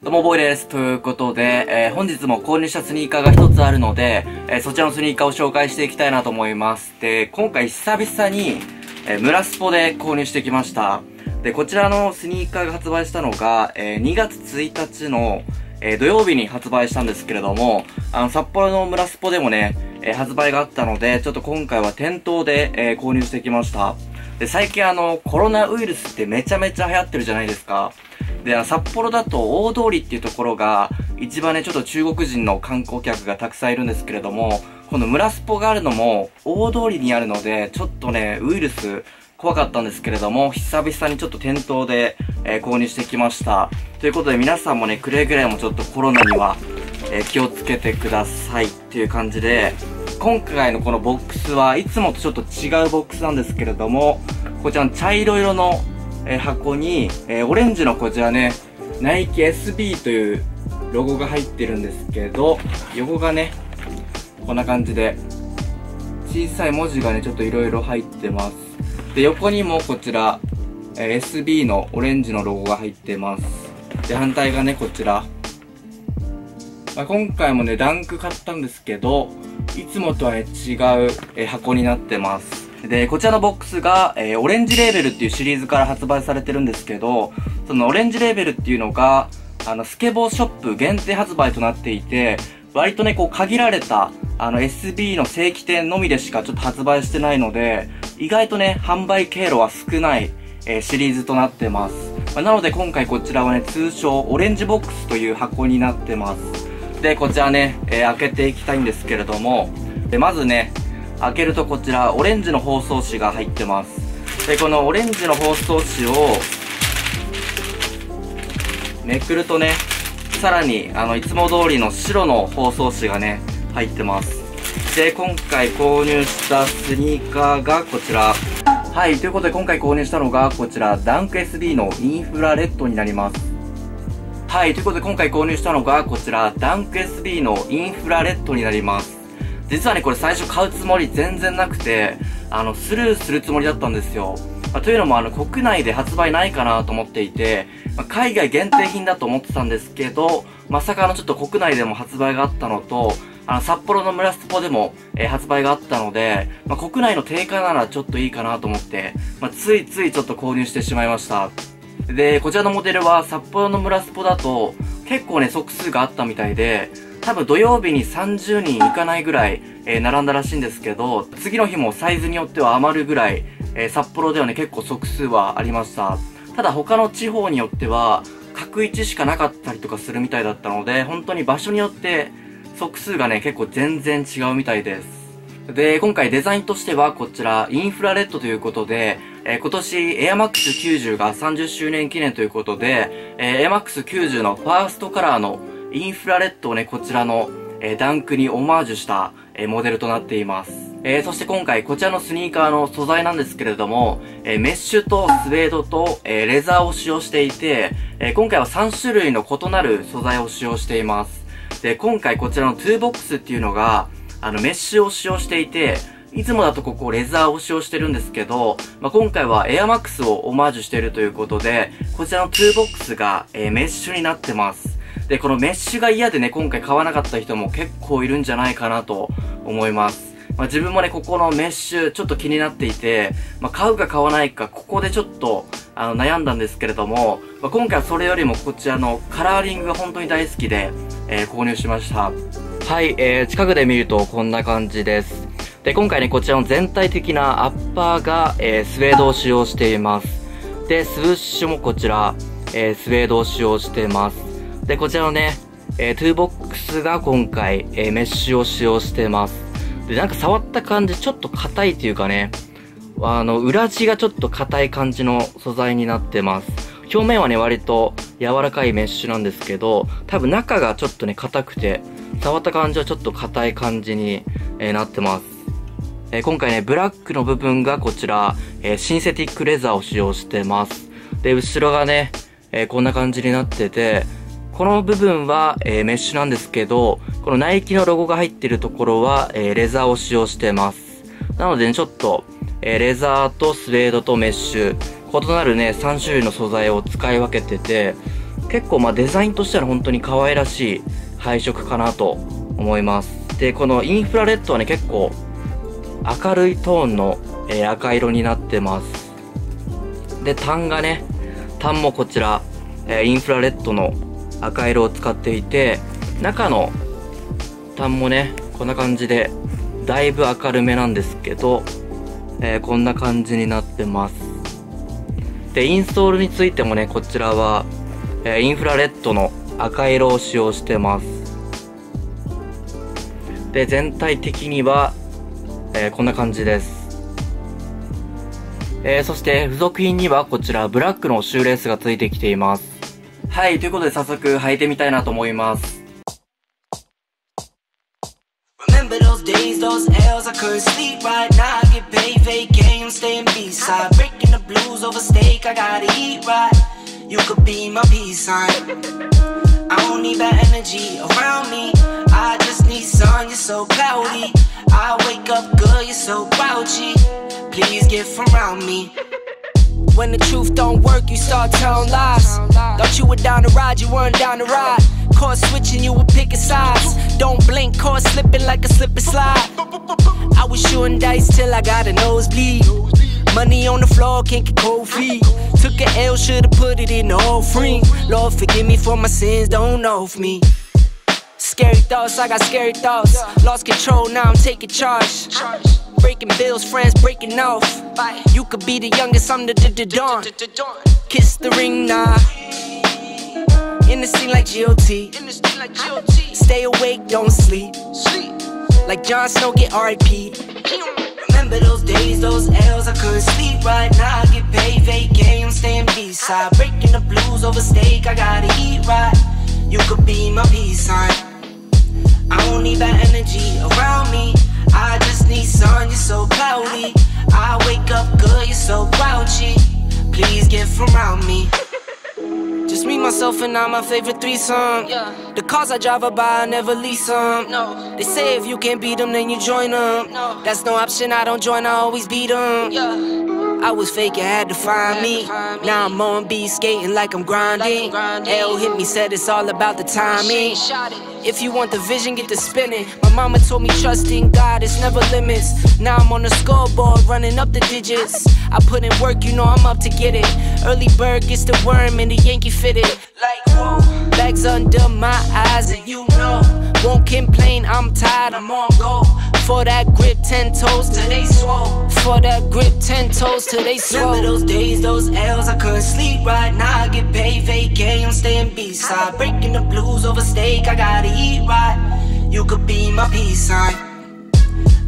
どうも、ボイです。ということで、えー、本日も購入したスニーカーが一つあるので、えー、そちらのスニーカーを紹介していきたいなと思います。で、今回久々に、えー、ムラスポで購入してきました。で、こちらのスニーカーが発売したのが、えー、2月1日の、えー、土曜日に発売したんですけれども、あの、札幌のムラスポでもね、えー、発売があったので、ちょっと今回は店頭で、えー、購入してきました。で、最近あの、コロナウイルスってめちゃめちゃ流行ってるじゃないですか。で、札幌だと大通りっていうところが、一番ね、ちょっと中国人の観光客がたくさんいるんですけれども、この村スポがあるのも大通りにあるので、ちょっとね、ウイルス怖かったんですけれども、久々にちょっと店頭で、えー、購入してきました。ということで皆さんもね、くれぐれもちょっとコロナには、えー、気をつけてくださいっていう感じで、今回のこのボックスはいつもとちょっと違うボックスなんですけれども、こちらの茶色色のえ、箱に、え、オレンジのこちらね、ナイキ SB というロゴが入ってるんですけど、横がね、こんな感じで、小さい文字がね、ちょっと色々入ってます。で、横にもこちら、え、SB のオレンジのロゴが入ってます。で、反対がね、こちら。まあ、今回もね、ランク買ったんですけど、いつもとは、違う、え、箱になってます。で、こちらのボックスが、えー、オレンジレーベルっていうシリーズから発売されてるんですけど、そのオレンジレーベルっていうのが、あの、スケボーショップ限定発売となっていて、割とね、こう限られた、あの SB の正規店のみでしかちょっと発売してないので、意外とね、販売経路は少ない、えー、シリーズとなってます。まあ、なので今回こちらはね、通称オレンジボックスという箱になってます。で、こちらね、えー、開けていきたいんですけれども、で、まずね、開けるとこちら、オレンジの包装紙が入ってます。で、このオレンジの包装紙を、めくるとね、さらに、あの、いつも通りの白の包装紙がね、入ってます。で、今回購入したスニーカーがこちら。はい、ということで今回購入したのがこちら、ダンク SB のインフラレッドになります。はい、ということで今回購入したのがこちら、ダンク SB のインフラレッドになります。実はね、これ最初買うつもり全然なくて、あの、スルーするつもりだったんですよ。まあ、というのも、あの、国内で発売ないかなと思っていて、まあ、海外限定品だと思ってたんですけど、まさかの、ちょっと国内でも発売があったのと、あの、札幌の村スポでも、えー、発売があったので、まあ、国内の定価ならちょっといいかなと思って、まあ、ついついちょっと購入してしまいました。で、こちらのモデルは札幌の村スポだと、結構ね、足数があったみたいで、多分土曜日に30人いかないぐらい、え、並んだらしいんですけど、次の日もサイズによっては余るぐらい、え、札幌ではね、結構足数はありました。ただ他の地方によっては、各1しかなかったりとかするみたいだったので、本当に場所によって足数がね、結構全然違うみたいです。で、今回デザインとしてはこちら、インフラレッドということで、えー、今年 AirMax90 が30周年記念ということで、えー、AirMax90 のファーストカラーのインフラレッドをね、こちらの、えー、ダンクにオマージュした、えー、モデルとなっています。えー、そして今回こちらのスニーカーの素材なんですけれども、えー、メッシュとスウェードと、えー、レザーを使用していて、え、今回は3種類の異なる素材を使用しています。で、今回こちらのトゥーボックスっていうのが、あの、メッシュを使用していて、いつもだとここレザーを使用してるんですけど、まあ、今回はエアマックスをオマージュしているということで、こちらのトゥーボックスが、え、メッシュになってます。で、このメッシュが嫌でね、今回買わなかった人も結構いるんじゃないかなと思います。まあ、自分もね、ここのメッシュちょっと気になっていて、まあ、買うか買わないか、ここでちょっと、あの、悩んだんですけれども、まあ、今回はそれよりもこちらのカラーリングが本当に大好きで、えー、購入しました。はい、えー、近くで見るとこんな感じです。で、今回ね、こちらの全体的なアッパーが、えー、スウェードを使用しています。で、スウッシュもこちら、えー、スウェードを使用しています。で、こちらのね、えー、トゥーボックスが今回、えー、メッシュを使用してます。で、なんか触った感じ、ちょっと硬いというかね、あの、裏地がちょっと硬い感じの素材になってます。表面はね、割と柔らかいメッシュなんですけど、多分中がちょっとね、硬くて、触った感じはちょっと硬い感じに、えー、なってます。えー、今回ね、ブラックの部分がこちら、えー、シンセティックレザーを使用してます。で、後ろがね、えこんな感じになってて、この部分は、えー、メッシュなんですけど、このナイキのロゴが入ってるところは、えー、レザーを使用してます。なのでね、ちょっと、えー、レザーとスウェードとメッシュ、異なるね、3種類の素材を使い分けてて、結構まあデザインとしては本当に可愛らしい配色かなと思います。で、このインフラレッドはね、結構明るいトーンの、えー、赤色になってます。で、単がね、単もこちら、えー、インフラレッドの赤色を使っていて、中の単もね、こんな感じで、だいぶ明るめなんですけど、えー、こんな感じになってます。で、インストールについてもね、こちらは、えー、インフラレッドの赤色を使用してます。で、全体的には、えー、こんな感じです。えー、そして付属品にはこちらブラックのシューレースがついてきています。はい、ということで早速履いてみたいなと思います。When the truth don't work, you start telling lies. Thought you were down to ride, you weren't down to ride. Caught switching, you were picking sides. Don't blink, caught slipping like a slip and slide. I was shooting dice till I got a nosebleed. Money on the floor, can't get cold feet. Took a L, should've put it in the offering. Lord, forgive me for my sins, don't know of me. Scary thoughts, I got scary thoughts. Lost control, now I'm taking charge. Breaking bills, friends breaking off. You could be the youngest, I'm the, the, the dawn. Kiss the ring, nah. In the scene like GOT. Stay awake, don't sleep. Like Jon Snow, get RIP. Remember those days, those L's, I couldn't sleep right now. I get paid, vacay, I'm staying B-side. Breaking the blues over steak, I gotta eat right. You could be my peace sign. I don't need bad energy around me. I just need sun, you're so cloudy. I wake up good, you're so grouchy. Please get from around me. Just me, myself, and I, my favorite threesome. Yeah. The cars I drive by, I never lease them. No. They say if you can't beat them, then you join them. No. That's no option, I don't join, I always beat them. Yeah. I was fake, you had to find me. Now I'm on B skating like I'm grinding. L hit me, said it's all about the timing. If you want the vision, get to spinning. My mama told me trust in God, it's never limits. Now I'm on the scoreboard, running up the digits. I put in work, you know I'm up to get it. Early bird gets the worm and the Yankee fitted. Like whoa, bags under my eyes, and you know. Won't complain, I'm tired, I'm on go. For that grip, ten toes toes till they swole. Remember those days, those L's, I couldn't sleep right now. I get paid, vacay, I'm staying B-side. Breaking the blues over steak, I gotta eat right. You could be my peace sign.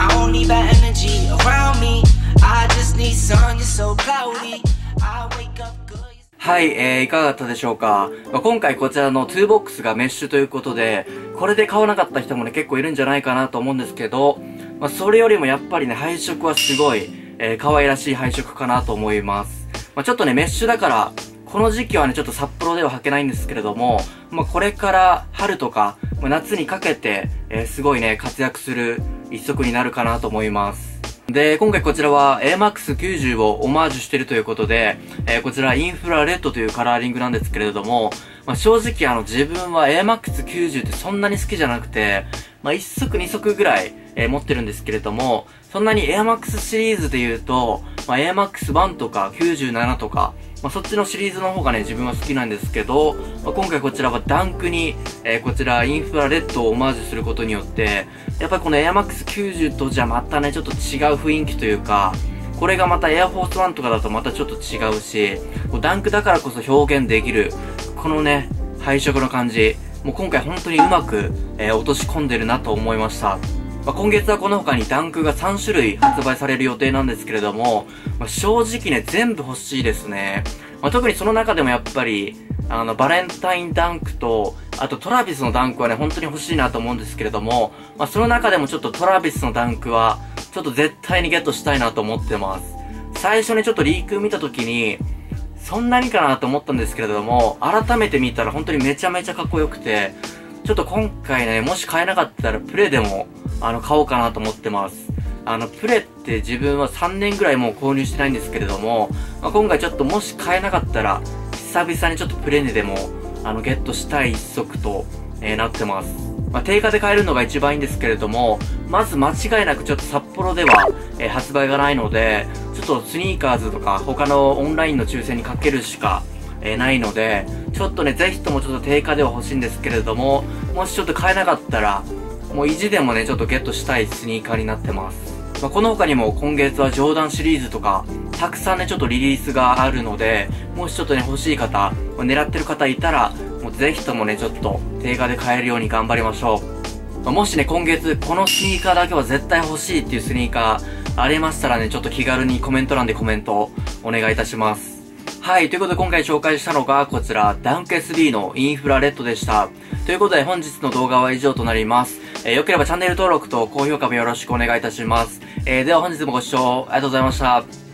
I don't need bad energy around me. I just need sun, you're so cloudy. I wake up good. はい、えー、いかがだったでしょうか、まあ、今回こちらの2ボックスがメッシュということで、これで買わなかった人もね、結構いるんじゃないかなと思うんですけど、まあ、それよりもやっぱりね、配色はすごい、えー、可愛らしい配色かなと思います。まあ、ちょっとね、メッシュだから、この時期はね、ちょっと札幌では履けないんですけれども、まあ、これから春とか、まあ、夏にかけて、えー、すごいね、活躍する一足になるかなと思います。で、今回こちらは AMAX90 をオマージュしてるということで、えー、こちらインフラレッドというカラーリングなんですけれども、まあ、正直あの自分は AMAX90 ってそんなに好きじゃなくて、まあ、1足2足ぐらい、えー、持ってるんですけれども、そんなに AirMax シリーズで言うと、まあ、AirMax1 とか97とか、まあ、そっちのシリーズの方がね、自分は好きなんですけど、まあ、今回こちらはダンクに、えー、こちらインフラレッドをオマージュすることによって、やっぱりこの AirMax90 とじゃまたね、ちょっと違う雰囲気というか、これがまた Air Force One とかだとまたちょっと違うし、ダンクだからこそ表現できる、このね、配色の感じ、もう今回本当にうまく、えー、落とし込んでるなと思いました。まあ、今月はこの他にダンクが3種類発売される予定なんですけれども、まあ、正直ね、全部欲しいですね。まあ、特にその中でもやっぱり、あの、バレンタインダンクと、あとトラビスのダンクはね、本当に欲しいなと思うんですけれども、まあ、その中でもちょっとトラビスのダンクは、ちょっと絶対にゲットしたいなと思ってます。最初にちょっとリーク見た時に、そんなにかなと思ったんですけれども、改めて見たら本当にめちゃめちゃかっこよくて、ちょっと今回ね、もし買えなかったらプレイでも、あの、買おうかなと思ってます。あの、プレって自分は3年ぐらいもう購入してないんですけれども、まあ、今回ちょっともし買えなかったら、久々にちょっとプレネでも、あの、ゲットしたい一足と、えー、なってます。まあ、定価で買えるのが一番いいんですけれども、まず間違いなくちょっと札幌では、えー、発売がないので、ちょっとスニーカーズとか他のオンラインの抽選にかけるしか、えー、ないので、ちょっとね、ぜひともちょっと定価では欲しいんですけれども、もしちょっと買えなかったら、もう意地でもね、ちょっとゲットしたいスニーカーになってます。まあ、この他にも今月はジョーダンシリーズとか、たくさんね、ちょっとリリースがあるので、もしちょっとね、欲しい方、狙ってる方いたら、もうぜひともね、ちょっと定価で買えるように頑張りましょう。まあ、もしね、今月このスニーカーだけは絶対欲しいっていうスニーカーありましたらね、ちょっと気軽にコメント欄でコメントをお願いいたします。はい、ということで今回紹介したのがこちら、ダンク SB のインフラレッドでした。ということで本日の動画は以上となります。えー、よければチャンネル登録と高評価もよろしくお願いいたします。えー、では本日もご視聴ありがとうございました。